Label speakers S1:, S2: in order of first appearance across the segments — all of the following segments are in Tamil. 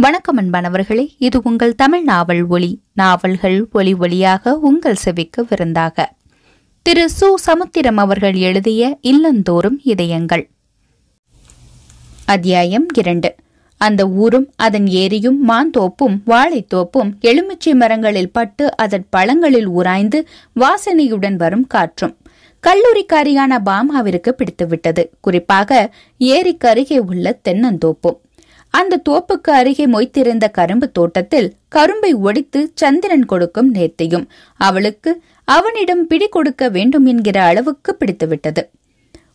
S1: வணக்கம் அன்பானவர்களே இது உங்கள் தமிழ் நாவல் ஒளி நாவல்கள் ஒளி ஒளியாக உங்கள் செவிக்கு விருந்தாக. திரு. சு. சமுத்திரம் அவர்கள் எழுதிய இல்லந்தோறும் இதயங்கள். அத்தியாயம் இரண்டு. அந்த ஊரும் அதன் ஏரியும் மாந்தோப்பும் வாழைத்தோப்பும் எலுமிச்சை மரங்களில் பட்டு அதன் பழங்களில் உராய்ந்து வாசனையுடன் வரும் காற்றும். கல்லூரிக்காரியான பாமாவிற்கு பிடித்துவிட்டது. குறிப்பாக ஏரிக்கு அருகே உள்ள தென்னந்தோப்பும். அந்த தோப்புக்கு அருகே மொய்த்திருந்த கரும்பு தோட்டத்தில் கரும்பை ஒடித்து சந்திரன் கொடுக்கும் நேர்த்தியும் அவளுக்கு அவனிடம் பிடி கொடுக்க வேண்டும் என்கிற அளவுக்கு பிடித்துவிட்டது.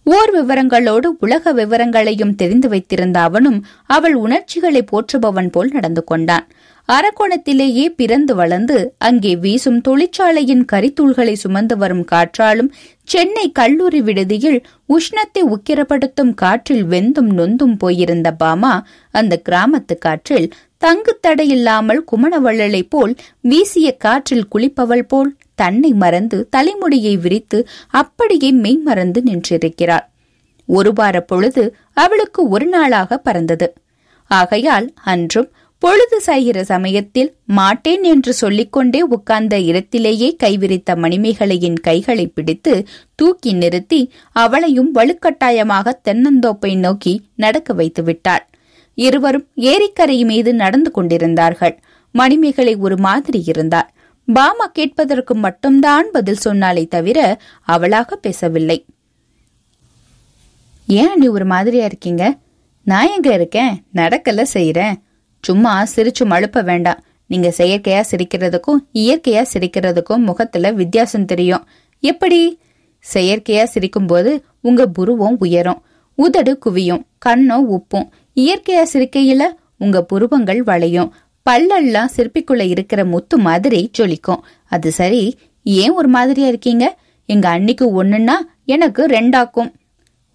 S1: ஓர் விவரங்களோடு உலக விவரங்களையும் தெரிந்து வைத்திருந்த அவனும் அவள் உணர்ச்சிகளை போற்றுபவன் போல் நடந்து கொண்டான். அரக்கோணத்திலேயே பிறந்து வளர்ந்து அங்கே வீசும் தொழிற்சாலையின் கரித்தூள்களை சுமந்து வரும் காற்றாலும் சென்னை கல்லூரி விடுதியில் உஷ்ணத்தை உக்கிரப்படுத்தும் காற்றில் வெந்தும் நொந்தும் போயிருந்த பாமா அந்த கிராமத்து காற்றில் தங்கு தடையில்லாமல் குமணவள்ளலை போல் வீசிய காற்றில் குளிப்பவள் போல் தன்னை மறந்து தலைமுடியை விரித்து அப்படியே மெய்மறந்து நின்றிருக்கிறாள். ஒரு வார பொழுது அவளுக்கு ஒரு நாளாக பறந்தது. ஆகையால் அன்றும் பொழுது சாய்கிற சமயத்தில் மாட்டேன் என்று சொல்லிக்கொண்டே உட்கார்ந்த இடத்திலேயே கைவிரித்த மணிமேகலையின் கைகளை பிடித்து தூக்கி நிறுத்தி அவளையும் வலுக்கட்டாயமாக தென்னந்தோப்பை நோக்கி நடக்க வைத்து விட்டாள். இருவரும் ஏரிக்கரை மீது நடந்து கொண்டிருந்தார்கள். மணிமேகலை ஒரு மாதிரி இருந்தாள். பாமா கேட்பதற்கு மட்டும்தான் பதில் சொன்னாலே தவிர அவளாக பேசவில்லை. ஏன் நீ ஒரு மாதிரியா இருக்கீங்க? நான் எங்க இருக்கேன்? நடக்கல செய்யறேன் சும்மா சிரிச்சு மழுப்ப வேண்டாம். நீங்க செயற்கையா சிரிக்கிறதுக்கும் இயற்கையா சிரிக்கிறதுக்கும் முகத்துல வித்தியாசம் தெரியும். எப்படி? செயற்கையா சிரிக்கும்போது உங்க புருவம் உயரும் உதடு குவியும் கண்ணம் உப்பும். இயற்கையா சிரிக்கையில உங்க புருவங்கள் வளையும். பல்லெல்லாம் சிற்பிக்குள்ள இருக்கிற முத்து மாதிரி ஜொலிக்கும். அது சரி ஏன் ஒரு மாதிரியா இருக்கீங்க? எங்க அன்னிக்கு ஒண்ணுன்னா எனக்கு ரெண்டாக்கும்.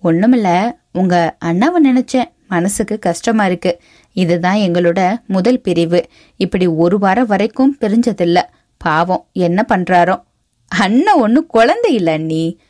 S1: ஒண்ணுமில்ல உங்க அண்ணாவை நினைச்சேன். மனசுக்கு கஷ்டமா இருக்கு. இதுதான் எங்களோட முதல் பிரிவு. இப்படி ஒரு வாரம் வரைக்கும் பிரிஞ்சதில்ல. பாவம் என்ன பண்றாரோ? அண்ணன் ஒண்ணு குழந்தை இல்ல அண்ணி.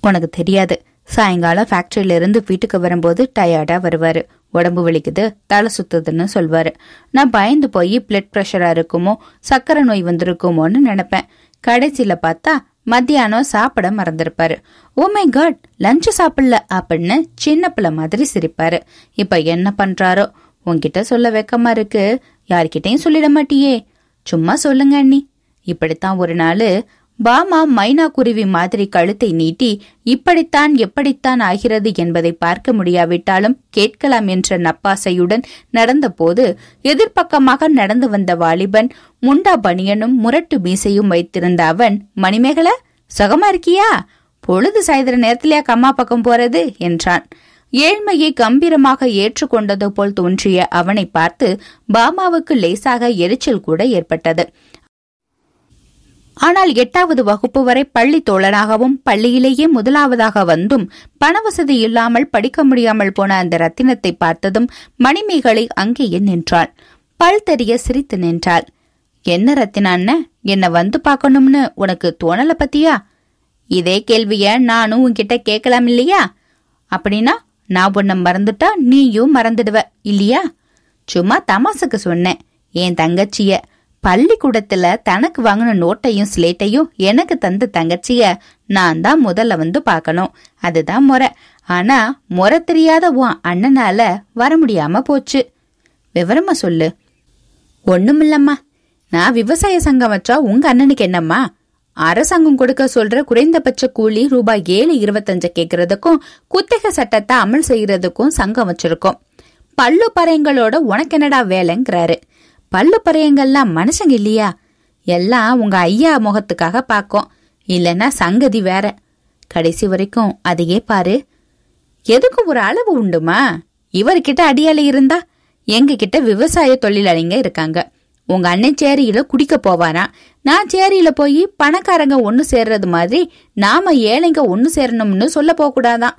S1: உனக்கு தெரியாது. சாயங்காலம் ஃபேக்டரியில இருந்து வீட்டுக்கு வரும்போது டயர்டா வருவாரு. உடம்பு வலிக்குது தலை சுத்துதுன்னு சொல்வாரு. நான் பயந்து போய் பிளட் ப்ரெஷரா இருக்குமோ சக்கரை நோய் வந்திருக்குமோன்னு நினைப்பேன். கடைசியில பார்த்தா மத்தியானம் சாப்பிட மறந்திருப்பாரு. ஓ மை காட் லஞ்ச் சாப்பிடல அப்படின்னு சின்ன பிள்ளை மாதிரி சிரிப்பாரு. இப்ப என்ன பண்றாரோ? உன்கிட்ட சொல்ல வெக்கமா இருக்கு. யார்கிட்டயும் சொல்லிட மாட்டியே. சும்மா சொல்லுங்க அண்ணி. இப்படித்தான் ஒரு நாள் பாமா மைனா குருவி மாதிரி கழுத்தை நீட்டி இப்படித்தான் எப்படித்தான் ஆகிறது என்பதை பார்க்க முடியாவிட்டாலும் கேட்கலாம் என்ற நப்பாசையுடன் நடந்தபோது எதிர்ப்பக்கமாக நடந்து வந்த வாலிபன் முண்டா பனியனும் முரட்டு மீசையும் வைத்திருந்த அவன் மணிமேகல சுகமா இருக்கியா? பொழுது சாய்தர நேரத்திலேயா கம்மா பக்கம் போறது என்றான். ஏழ்மையை கம்பீரமாக ஏற்றுக்கொண்டது போல் தோன்றிய அவனை பார்த்து பாமாவுக்கு லேசாக எரிச்சல் கூட ஏற்பட்டது. ஆனால் எட்டாவது வகுப்பு வரை பள்ளி தோழனாகவும் பள்ளியிலேயே முதலாவதாக வந்தும் பணவசதி இல்லாமல் படிக்க முடியாமல் போன அந்த ரத்தினத்தை பார்த்ததும் மணிமேகலை அங்கேயே நின்றாள். பல் தெரிய சிரித்து நின்றாள். என்ன ரத்தினான்னு என்ன வந்து பார்க்கணும்னு உனக்கு தோணல பத்தியா? இதே கேள்விய நானும் உன்கிட்ட கேட்கலாம் இல்லையா? அப்படின்னா நான் உன்னை மறந்துட்டா நீயும் மறந்துடுவ இல்லையா? சும்மா தமாசுக்கு சொன்னேன் என் தங்கச்சிய. பள்ளிக்கூடத்துல தனக்கு வாங்கின நோட்டையும் ஸ்லேட்டையும் எனக்கு தந்த தங்கச்சிய நான் தான் முதல்ல வந்து பார்க்கணும். அதுதான் முறை. ஆனா முறை தெரியாத உன் அண்ணனால வர முடியாம போச்சு. விவரமா சொல்லு. ஒண்ணுமில்லம்மா. நான் விவசாய சங்கம் வச்சா உங்க அண்ணனுக்கு என்னம்மா? அரசாங்கம் கொடுக்க சொல்ற குறைந்தபட்ச கூலி ரூபாய் ஏழு இருபத்தஞ்ச கேக்குறதுக்கும் குத்தகை சட்டத்தை அமல் செய்யறதுக்கும் சங்கம் வச்சிருக்கோம். பல்லு பறைங்களோட உனக்கு என்னடா வேலைங்கிறாரு. பல்லு பறையங்கள்லாம் மனுஷங்க இல்லையா? எல்லாம் உங்க ஐயா முகத்துக்காக பார்க்கும் இல்லைன்னா சங்கதி வேற. கடைசி வரைக்கும் அதையே பாரு. எதுக்கும் ஒரு அளவு உண்டுமா? இவர்கிட்ட அடியாளி இருந்தா எங்க கிட்ட விவசாய தொழிலாளிங்க இருக்காங்க. உங்க அண்ணன் சேரியில குடிக்க போவாராம் நான் சேரியில போய் பணக்காரங்க ஒன்னு சேர்றது மாதிரி நாம ஏழைங்க ஒன்னு சேரணும்னு சொல்ல போக கூடாதான்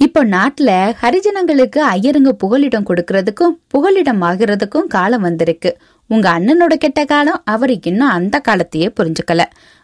S1: இப்போ நாட்டுல ஹரிஜனங்களுக்கு ஐயருங்க புகலிடம் கொடுக்கறதுக்கும் புகலிடம் ஆகிறதுக்கும் காலம் வந்திருக்கு. உங்க அண்ணனோட கெட்ட காலம் அவர் இன்னும் அந்த காலத்தையே புரிஞ்சுக்கல.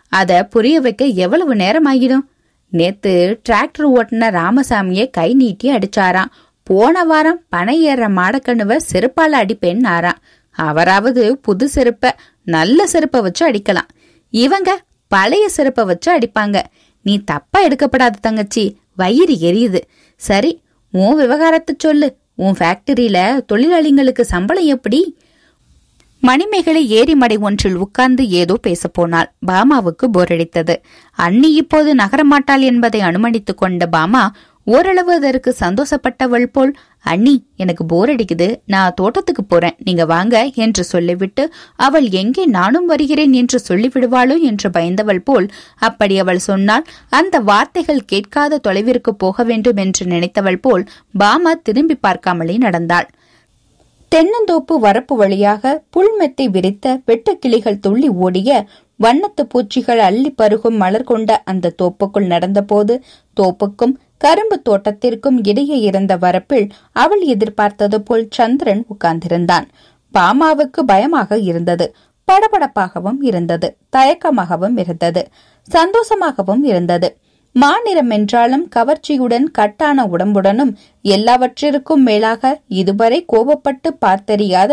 S1: அத புரிய வைக்க எவ்வளவு நேரம் ஆகிடும்? நேத்து டிராக்டர் ஓட்டுன ராமசாமிய கை நீட்டி அடிச்சாராம். போன வாரம் பனை ஏற மாடக்கண்ணுவ செருப்பால அடிப்பேன்னு ஆறாம் அவராவது புது செருப்ப நல்ல செருப்பை வச்சு அடிக்கலாம். இவங்க பழைய செருப்பை வச்சு அடிப்பாங்க. நீ தப்பா எடுக்கப்படாத தங்கச்சி. வயிறு எரியுது. சரி உன் விவகாரத்தை சொல்லு. உன் ஃபேக்டரியில தொழிலாளிங்களுக்கு சம்பளம் எப்படி? மணிமேகலை ஏரிமடை ஒன்றில் உட்கார்ந்து ஏதோ பேசப்போனாள் பாமாவுக்கு போரடித்தது அன்னி இப்போது நகரமாட்டாள் என்பதை அனுமதித்துக் கொண்ட பாமா ஓரளவு அதற்கு சந்தோஷப்பட்டவள் போல் அண்ணி எனக்கு போர் அடிக்குது. நான் தோட்டத்துக்கு போறேன். நீங்க வாங்க என்று சொல்லிவிட்டு அவள் எங்கே நானும் வருகிறேன் என்று சொல்லிவிடுவாளோ என்று பயந்தவள் போல் அப்படி அவள் சொன்னால் அந்த வார்த்தைகள் கேட்காத தொலைவிற்கு போக வேண்டும் என்று நினைத்தவள் போல் பாமா திரும்பி பார்க்காமலே நடந்தாள். தென்னந்தோப்பு வரப்பு வழியாக புல்மெத்தை விரித்த வெட்டுக்கிளிகள் துள்ளி ஓடிய வண்ணத்து பூச்சிகள் அள்ளி பருகும் மலர் கொண்ட அந்த தோப்புக்குள் நடந்தபோது தோப்புக்கும் கரும்பு தோட்டத்திற்கும் இடையே இருந்த வரப்பில் அவள் எதிர்பார்த்தது போல் சந்திரன் உட்கார்ந்திருந்தான். பாமாவுக்கு பயமாக இருந்தது. படபடப்பாகவும் இருந்தது. தயக்கமாகவும் இருந்தது. சந்தோஷமாகவும் இருந்தது. மாநிறம் என்றாலும் கவர்ச்சியுடன் கட்டான உடம்புடனும் எல்லாவற்றிற்கும் மேலாக இதுவரை கோபப்பட்டு பார்த்தறியாத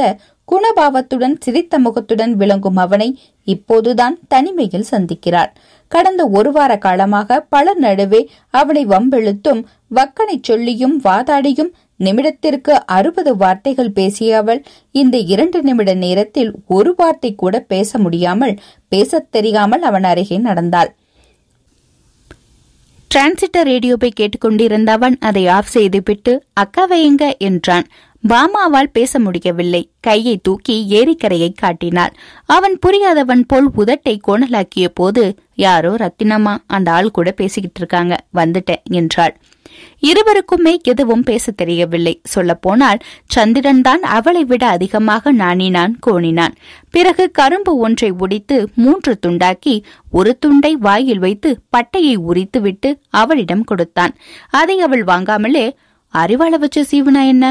S1: குணபாவத்துடன் சிரித்த முகத்துடன் விளங்கும் அவனை இப்போதுதான் தனிமையில் சந்திக்கிறார். கடந்த ஒரு வார காலமாக பலர் நடுவே அவனை வம்பெழுத்தும் வக்கனை சொல்லியும் வாதாடியும் நிமிடத்திற்கு அறுபது வார்த்தைகள் பேசிய அவள் இந்த இரண்டு நிமிட நேரத்தில் ஒரு வார்த்தை கூட பேச முடியாமல் பேசத் தெரியாமல் அவன் அருகே நடந்தாள். டிரான்சிட்டர் ரேடியோவை கேட்டுக்கொண்டிருந்த அவன் அதை ஆஃப் செய்துவிட்டு அக்காவை எங்க? என்றான். பாமாவால் பேச முடியவில்லை. கையை தூக்கி ஏரிக்கரையை காட்டினாள். அவன் புரியாதவன் போல் உதட்டை கோணலாக்கிய போது யாரோ ரத்தினம்மா அந்த ஆள் கூட பேசிக்கிட்டு இருக்காங்க வந்துட்டேன் என்றாள். இருவருக்குமே எதுவும் பேச தெரியவில்லை. சொல்லப்போனால் சந்திரன் தான் அவளை விட அதிகமாக நாணினான் கோணினான். பிறகு கரும்பு ஒன்றை உடித்து மூன்று துண்டாக்கி ஒரு துண்டை வாயில் வைத்து பட்டையை உரித்துவிட்டு அவளிடம் கொடுத்தான். அதை அவள் வாங்காமலே அறிவாள வச்சு சீவனா என்ன?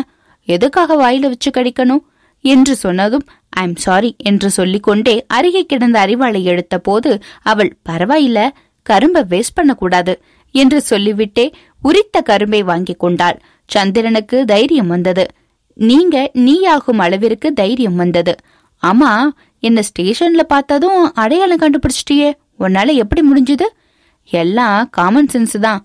S1: எதுக்காக வாயில வச்சு கடிக்கணும்? என்று சொன்னதும் ஐம் சாரி என்று சொல்லிக்கொண்டே அருகே கிடந்த அறிவாளை எடுத்த போது அவள் பரவாயில்ல கரும்ப வேஸ்ட் பண்ணக்கூடாது என்று சொல்லிவிட்டே உரித்த கரும்பை வாங்கிக் கொண்டாள். சந்திரனுக்கு தைரியம் வந்தது. நீங்க நீயாகும் அளவிற்கு தைரியம் வந்தது. ஆமா என்ன ஸ்டேஷன்ல பார்த்ததும் அடையாளம் கண்டுபிடிச்சிட்டியே. உன்னால எப்படி முடிஞ்சது? எல்லாம் காமன் சென்ஸ் தான்.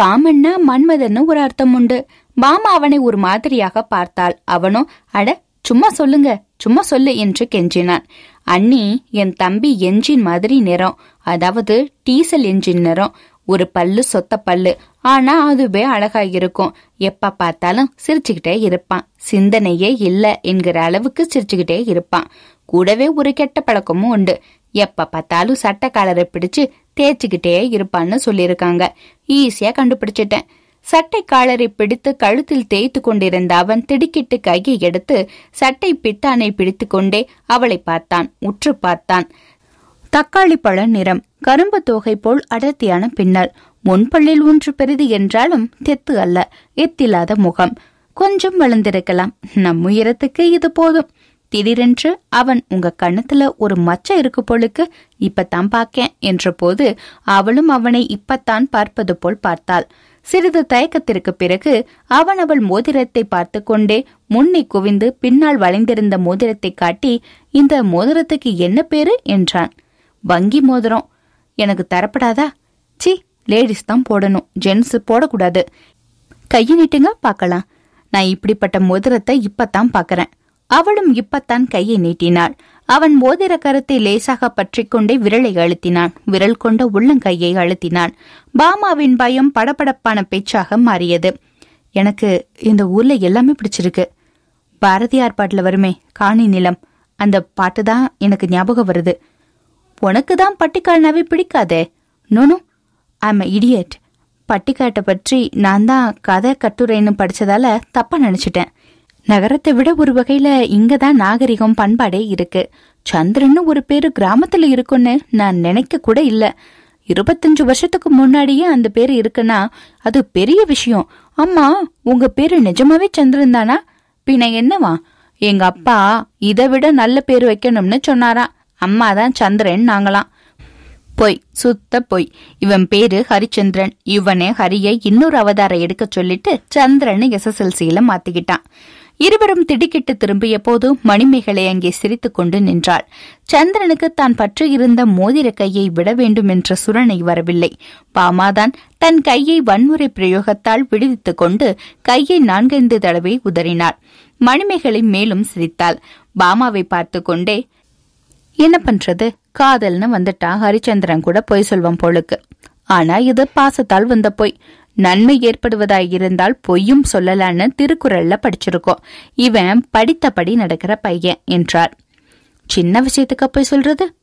S1: காமன்னா மன்மதன்னு ஒரு அர்த்தம் உண்டு. மாமா அவனை ஒரு மாதிரியாக பார்த்தாள். அவனோ அட சும்மா சொல்லுங்க சும்மா சொல்லு என்று கெஞ்சினான். அண்ணி என் தம்பி என்ஜின் மாதிரி நிறம். அதாவது டீசல் என்ஜின் நிறம். ஒரு பல்லு சொத்த பல்லு. ஆனா அதுவே அழகா இருக்கும் எப்ப பார்த்தாலும் சிரிச்சுக்கிட்டே இருப்பான். சிந்தனையே இல்ல என்கிற அளவுக்கு சிரிச்சுக்கிட்டே இருப்பான். கூடவே ஒரு கெட்ட பழக்கமும் உண்டு. எப்ப பார்த்தாலும் சட்டக்காலரை காலரை பிடிச்சு தேய்ச்சிக்கிட்டே இருப்பான்னு சொல்லியிருக்காங்க. ஈஸியா கண்டுபிடிச்சிட்டேன். சட்டை காலரை பிடித்து கழுத்தில் தேய்த்து கொண்டிருந்த அவன் திடுக்கிட்டு கையை எடுத்து சட்டை பித்தானை பிடித்து கொண்டே அவளை பார்த்தான் உற்று பார்த்தான். தக்காளி பழ நிறம் கரும்பு தோகை போல் அடர்த்தியான பின்னல் முன்பள்ளில் ஒன்று பெரிது என்றாலும் தெத்து அல்ல எத்தில்லாத முகம். கொஞ்சம் வளர்ந்திருக்கலாம் நம் உயரத்துக்கு இது போதும். திடீரென்று அவன் உங்க கண்ணத்துல ஒரு மச்சம் இருக்கு போலுக்கு இப்பத்தான் பாக்கேன் என்ற போது அவளும் அவனை இப்பத்தான் பார்ப்பது போல் பார்த்தாள். சிறிது தயக்கத்திற்கு பிறகு அவன் அவள் மோதிரத்தை பார்த்து கொண்டே முன்னே குவிந்து பின்னால் வளைந்திருந்த மோதிரத்தை காட்டி இந்த மோதிரத்துக்கு என்ன பேரு? என்றான். வங்கி மோதிரம். எனக்கு தரப்படாதா? சி லேடிஸ் தான் போடணும். ஜென்ஸ் போடக்கூடாது. கையை நீட்டுங்க பார்க்கலாம். நான் இப்படிப்பட்ட மோதிரத்தை இப்பத்தான் பார்க்கறேன். அவளும் இப்பத்தான் கையை நீட்டினாள். அவன் மோதிர கரத்தை லேசாக பற்றிக்கொண்டே விரலை அழுத்தினான். விரல் கொண்ட உள்ளங்கையை அழுத்தினான். பாமாவின் பயம் படபடப்பான பேச்சாக மாறியது. எனக்கு இந்த ஊர்ல எல்லாமே பிடிச்சிருக்கு. பாரதியார் பாட்டுல வருமே காணி நிலம். அந்த பாட்டு தான் எனக்கு ஞாபகம் வருது. உனக்கு தான் பட்டிக்கால்னாவே பிடிக்காதே. நோனோ ஐம் இடியட் பட்டிக்காட்டை பற்றி நான் தான் கதை கட்டுரைன்னு படிச்சதால தப்பா நினைச்சிட்டேன். நகரத்தை விட ஒரு வகையில இங்க தான் நாகரிகம் பண்பாடே இருக்கு. சந்திரன்னு ஒரு பேரு கிராமத்துல இருக்குன்னு நான் நினைக்க கூட இல்ல. இருபத்தஞ்சு வருஷத்துக்கு முன்னாடியே அந்த பேரு இருக்குன்னா அது பெரிய விஷயம். அம்மா உங்க பேரு நிஜமாவே சந்திரன் தானா? பின்ன என்னவா? எங்க அப்பா இதை விட நல்ல பேர் வைக்கணும்னு சொன்னாராம் அம்மா தான் சந்திரன் நாங்களாம். பொய் சுத்த பொய். இவன் பேரு ஹரிச்சந்திரன். இவனே ஹரியை இன்னொரு அவதாரம் எடுக்க சொல்லிட்டு சந்திரன் எஸ்எஸ்எல்சியில மாத்திக்கிட்டான். இருவரும் திடுக்கிட்டு திரும்பிய போது மணிமேகலை அங்கே சிரித்துக் கொண்டு நின்றாள். சந்திரனுக்கு தான் பற்றியிருந்த மோதிர கையை விட வேண்டும் என்ற சுரணை வரவில்லை. பாமாதான் தன் கையை வன்முறை பிரயோகத்தால் விடுவித்துக் கொண்டு கையை நான்கைந்து தடவை உதறினாள். மணிமேகலை மேலும் சிரித்தாள். பாமாவை பார்த்து கொண்டே என்ன பண்றது? காதல்னு வந்துட்டா ஹரிச்சந்திரன் கூட பொய் சொல்வான் போலுக்கு. ஆனா இது பாசத்தால் வந்த பொய். நன்மை ஏற்படுவதாயிருந்தால் பொய்யும் சொல்லலான்னு திருக்குறள்ல படிச்சிருக்கோம். இவன் படித்தபடி நடக்கிற பையன் என்றார். சின்ன விஷயத்துக்கு போய் சொல்றது?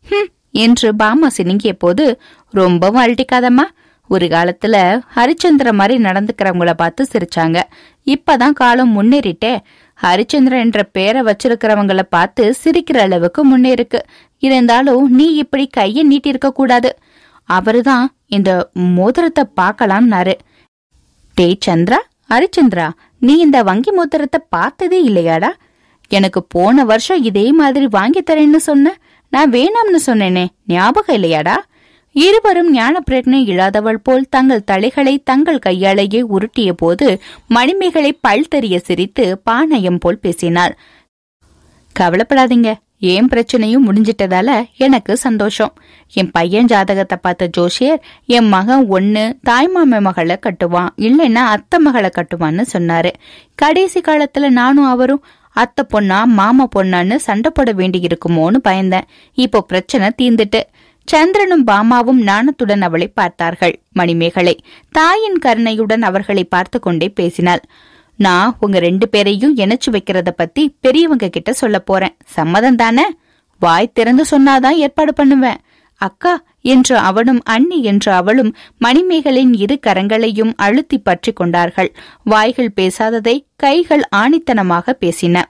S1: என்று பாமா சினுங்கிய போது ரொம்பவும் அழட்டிக்காதம்மா ஒரு காலத்துல ஹரிச்சந்திர மாதிரி நடந்துக்கிறவங்கள பார்த்து சிரிச்சாங்க. இப்பதான் காலம் முன்னேறிட்டே. ஹரிச்சந்திரன் என்ற பேரை வச்சிருக்கிறவங்கள பார்த்து சிரிக்கிற அளவுக்கு முன்னேறுக்கு இருந்தாலும் நீ இப்படி கையை நீட்டிருக்க கூடாது. அவருதான் இந்த மோதிரத்தை பார்க்கலாம்னாரு. டே சந்திரா ஹரிச்சந்திரா நீ இந்த வங்கி மோதிரத்தை பார்த்ததே இல்லையாடா? எனக்கு போன வருஷம் இதே மாதிரி வாங்கி தரேன்னு சொன்ன நான் வேணாம்னு சொன்னேனே ஞாபகம் இல்லையாடா? இருவரும் ஞான பிரஜனை இல்லாதவள் போல் தங்கள் தலைகளை தங்கள் கையாலேயே உருட்டிய போது மணிமேகலை பல் தெரிய சிரித்து பாணயம் போல் பேசினாள். கவலைப்படாதீங்க. ஏன் பிரச்சனையும் முடிஞ்சிட்டதால எனக்கு சந்தோஷம். என் பையன் ஜாதகத்தை பார்த்த ஜோஷியர் என் மகன் ஒன்னு தாய்மாம மகளை கட்டுவான் இல்லைன்னா அத்தை மகளை கட்டுவான்னு சொன்னாரு. கடைசி காலத்துல நானும் அவரும் அத்தை பொண்ணா மாமா பொண்ணான்னு சண்டை போட வேண்டி இருக்குமோன்னு பயந்தேன். இப்போ பிரச்சனை தீந்துட்டு சந்திரனும் பாமாவும் நாணத்துடன் அவளை பார்த்தார்கள். மணிமேகலை தாயின் கருணையுடன் அவர்களை பார்த்து கொண்டே பேசினாள். நான் உங்க ரெண்டு பேரையும் இணைச்சு வைக்கிறத பத்தி பெரியவங்க கிட்ட சொல்ல போறேன். சம்மதம் தானே? வாய் திறந்து சொன்னாதான் ஏற்பாடு பண்ணுவேன். அக்கா என்று அவனும் அண்ணி என்று அவளும் மணிமேகலின் இரு கரங்களையும் அழுத்தி பற்றி கொண்டார்கள். வாய்கள் பேசாததை கைகள் ஆணித்தனமாக பேசின.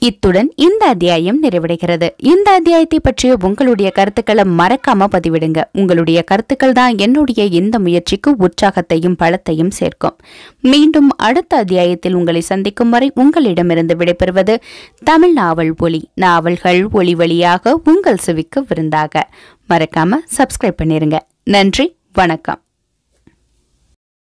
S1: இத்துடன் இந்த அத்தியாயம் நிறைவடைகிறது. இந்த அத்தியாயத்தை பற்றிய உங்களுடைய கருத்துக்களை மறக்காம பதிவிடுங்க. உங்களுடைய கருத்துக்கள் தான் என்னுடைய இந்த முயற்சிக்கு உற்சாகத்தையும் பலத்தையும் சேர்க்கும். மீண்டும் அடுத்த அத்தியாயத்தில் உங்களை சந்திக்கும் வரை உங்களிடமிருந்து விடைபெறுவது தமிழ் நாவல் ஒளி நாவல்கள் ஒளி வழியாக உங்கள் செவிக்கு விருந்தாக. மறக்காம சப்ஸ்கிரைப் பண்ணிருங்க. நன்றி வணக்கம்.